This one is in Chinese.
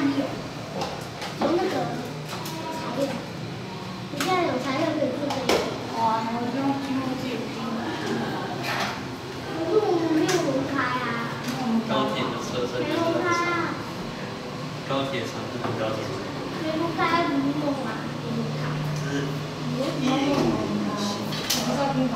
里有，有那个材料，你现在有材料可以做这个。哇，我这用吸附。可是我们没有开啊。高铁的车身。没有开啊。高铁是不高铁长。没有开，啊，没有开。我不知道冰糖。